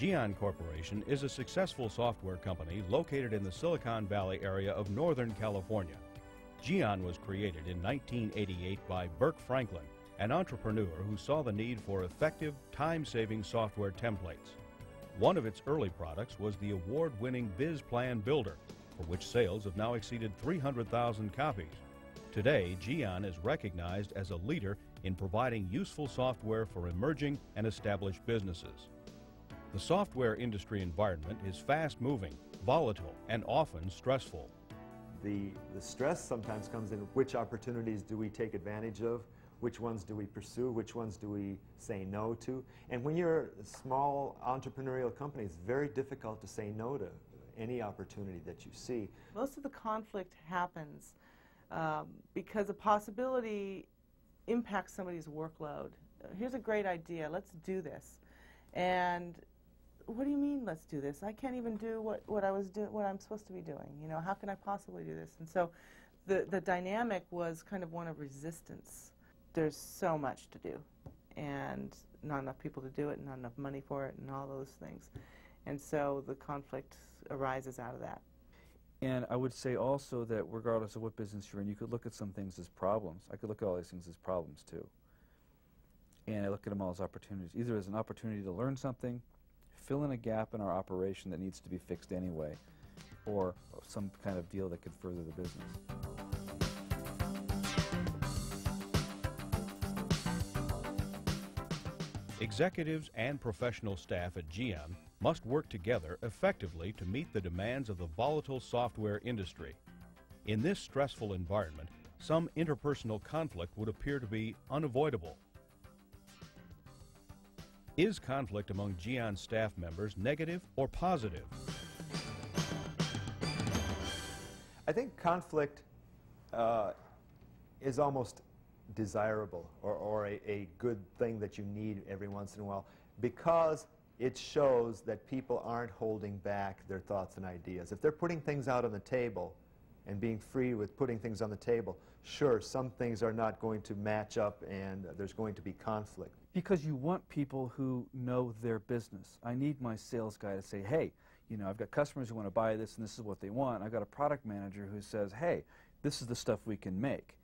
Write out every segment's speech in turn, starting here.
Jian Corporation is a successful software company located in the Silicon Valley area of Northern California. Jian was created in 1988 by Burke Franklin, an entrepreneur who saw the need for effective, time-saving software templates. One of its early products was the award-winning BizPlanBuilder, for which sales have now exceeded 300,000 copies. Today, Jian is recognized as a leader in providing useful software for emerging and established businesses. The software industry environment is fast-moving, volatile, and often stressful. The, the stress sometimes comes in which opportunities do we take advantage of, which ones do we pursue, which ones do we say no to. And when you're a small entrepreneurial company, it's very difficult to say no to any opportunity that you see. Most of the conflict happens um, because a possibility impacts somebody's workload. Uh, here's a great idea, let's do this. And what do you mean let's do this? I can't even do what, what I was do, what I'm supposed to be doing. You know, how can I possibly do this? And so the, the dynamic was kind of one of resistance. There's so much to do and not enough people to do it, not enough money for it, and all those things. And so the conflict arises out of that. And I would say also that regardless of what business you're in, you could look at some things as problems. I could look at all these things as problems too. And I look at them all as opportunities, either as an opportunity to learn something, fill in a gap in our operation that needs to be fixed anyway, or some kind of deal that could further the business. Executives and professional staff at Jian must work together effectively to meet the demands of the volatile software industry. In this stressful environment, some interpersonal conflict would appear to be unavoidable. Is conflict among Jian staff members negative or positive? I think conflict uh, is almost desirable or, or a, a good thing that you need every once in a while because it shows that people aren't holding back their thoughts and ideas. If they're putting things out on the table and being free with putting things on the table, sure, some things are not going to match up and there's going to be conflict. Because you want people who know their business. I need my sales guy to say, hey, you know, I've got customers who want to buy this and this is what they want. I've got a product manager who says, hey, this is the stuff we can make.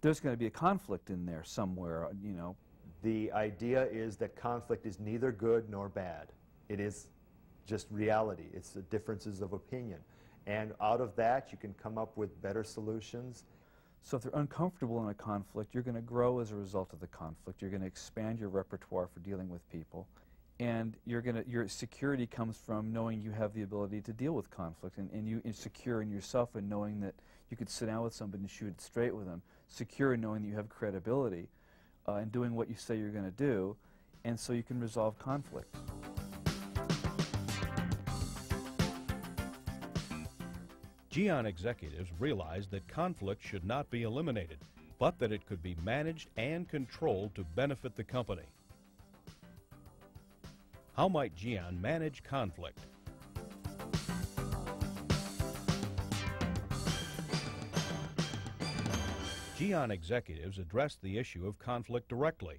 There's going to be a conflict in there somewhere, uh, you know. The idea is that conflict is neither good nor bad. It is just reality. It's the differences of opinion. And out of that, you can come up with better solutions. So if they're uncomfortable in a conflict, you're going to grow as a result of the conflict. You're going to expand your repertoire for dealing with people. And you're to, your security comes from knowing you have the ability to deal with conflict and, and you are secure in yourself and knowing that you could sit down with somebody and shoot it straight with them. Secure in knowing that you have credibility uh, and doing what you say you're going to do. And so you can resolve conflict. Jian executives realized that conflict should not be eliminated, but that it could be managed and controlled to benefit the company. How might Jian manage conflict? Jian executives addressed the issue of conflict directly.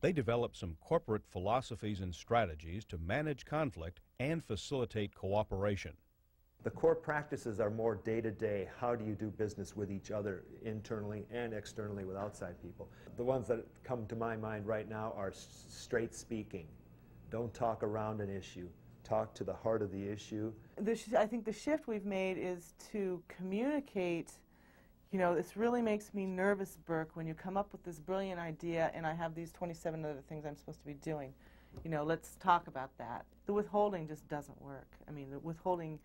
They developed some corporate philosophies and strategies to manage conflict and facilitate cooperation. The core practices are more day-to-day, how do you do business with each other internally and externally with outside people. The ones that come to my mind right now are straight speaking. Don't talk around an issue. Talk to the heart of the issue. The I think the shift we've made is to communicate you know, this really makes me nervous, Burke, when you come up with this brilliant idea and I have these 27 other things I'm supposed to be doing. You know, let's talk about that. The withholding just doesn't work. I mean, the withholding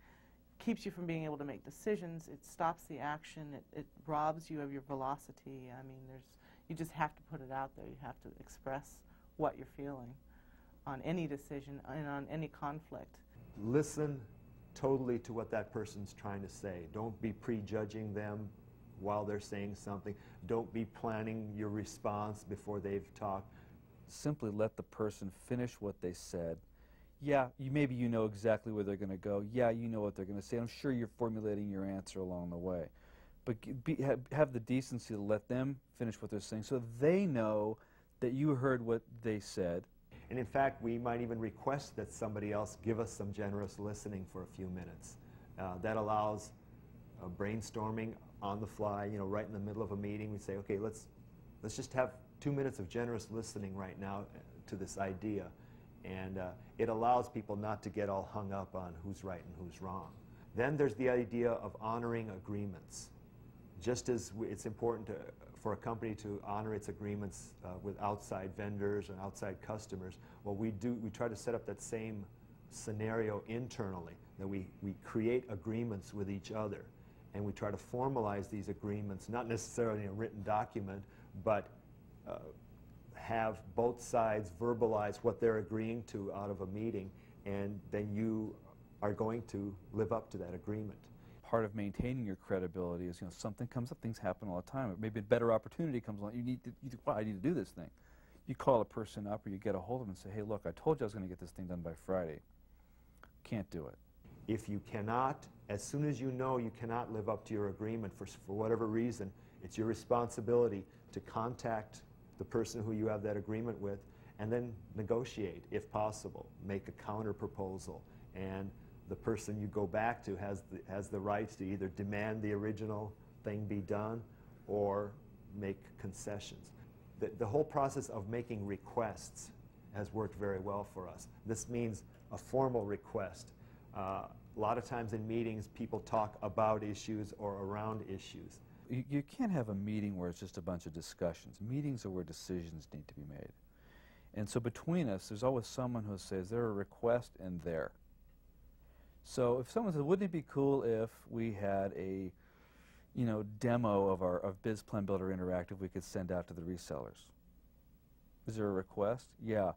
keeps you from being able to make decisions. It stops the action. It, it robs you of your velocity. I mean, there's you just have to put it out there. You have to express what you're feeling on any decision and on any conflict. Listen totally to what that person's trying to say. Don't be prejudging them while they're saying something. Don't be planning your response before they've talked. Simply let the person finish what they said yeah, you, maybe you know exactly where they're going to go. Yeah, you know what they're going to say. I'm sure you're formulating your answer along the way. But be, have, have the decency to let them finish what they're saying so they know that you heard what they said. And in fact, we might even request that somebody else give us some generous listening for a few minutes. Uh, that allows uh, brainstorming on the fly, you know, right in the middle of a meeting. We say, okay, let's, let's just have two minutes of generous listening right now uh, to this idea. And uh, it allows people not to get all hung up on who's right and who's wrong. Then there's the idea of honoring agreements. Just as it's important to, for a company to honor its agreements uh, with outside vendors and outside customers, well, we, do, we try to set up that same scenario internally, that we, we create agreements with each other. And we try to formalize these agreements, not necessarily in a written document, but uh, have both sides verbalize what they're agreeing to out of a meeting, and then you are going to live up to that agreement. Part of maintaining your credibility is, you know, something comes up, things happen all the time. Maybe a better opportunity comes along. You need to, you, well, I need to do this thing. You call a person up or you get a hold of them and say, hey, look, I told you I was going to get this thing done by Friday. Can't do it. If you cannot, as soon as you know you cannot live up to your agreement for, for whatever reason, it's your responsibility to contact the person who you have that agreement with and then negotiate if possible. Make a counter proposal and the person you go back to has the, has the rights to either demand the original thing be done or make concessions. The, the whole process of making requests has worked very well for us. This means a formal request. Uh, a lot of times in meetings, people talk about issues or around issues. You, you can't have a meeting where it's just a bunch of discussions. Meetings are where decisions need to be made. And so between us, there's always someone who says, there a request and there. So if someone says, wouldn't it be cool if we had a, you know, demo of our of BizPlanBuilder Interactive we could send out to the resellers? Is there a request? Yeah.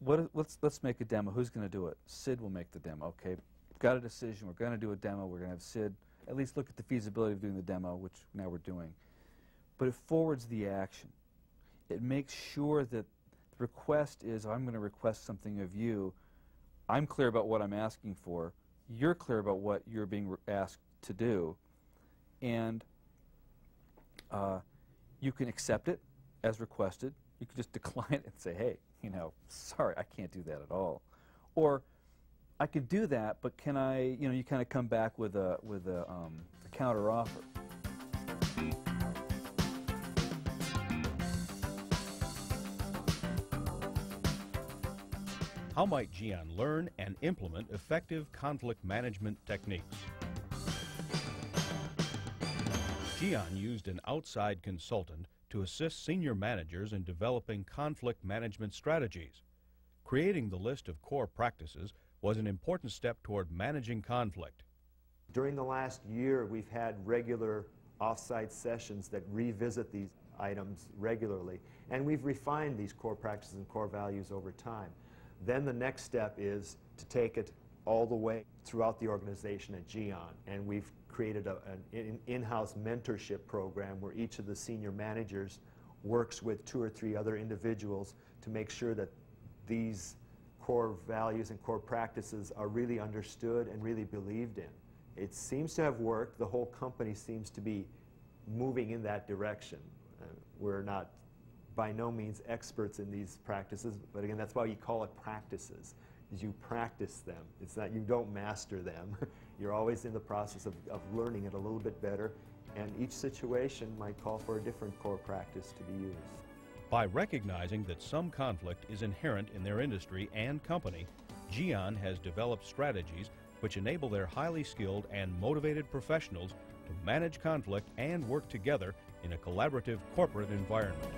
What, let's let's make a demo. Who's going to do it? Sid will make the demo. Okay. Got a decision. We're going to do a demo. We're going to have Sid at least look at the feasibility of doing the demo, which now we're doing. But it forwards the action. It makes sure that the request is, I'm going to request something of you. I'm clear about what I'm asking for you're clear about what you're being asked to do, and uh, you can accept it as requested. You can just decline it and say, hey, you know, sorry, I can't do that at all. Or I could do that, but can I, you know, you kind of come back with a, with a, um, a counter offer. How might Jian learn and implement effective conflict management techniques? Jian used an outside consultant to assist senior managers in developing conflict management strategies. Creating the list of core practices was an important step toward managing conflict. During the last year, we've had regular offsite sessions that revisit these items regularly, and we've refined these core practices and core values over time. Then the next step is to take it all the way throughout the organization at Jian. And we've created a, an in-house mentorship program where each of the senior managers works with two or three other individuals to make sure that these core values and core practices are really understood and really believed in. It seems to have worked. The whole company seems to be moving in that direction. Uh, we're not by no means experts in these practices, but again, that's why you call it practices, is you practice them. It's not, you don't master them. You're always in the process of, of learning it a little bit better, and each situation might call for a different core practice to be used. By recognizing that some conflict is inherent in their industry and company, Jian has developed strategies which enable their highly skilled and motivated professionals to manage conflict and work together in a collaborative corporate environment.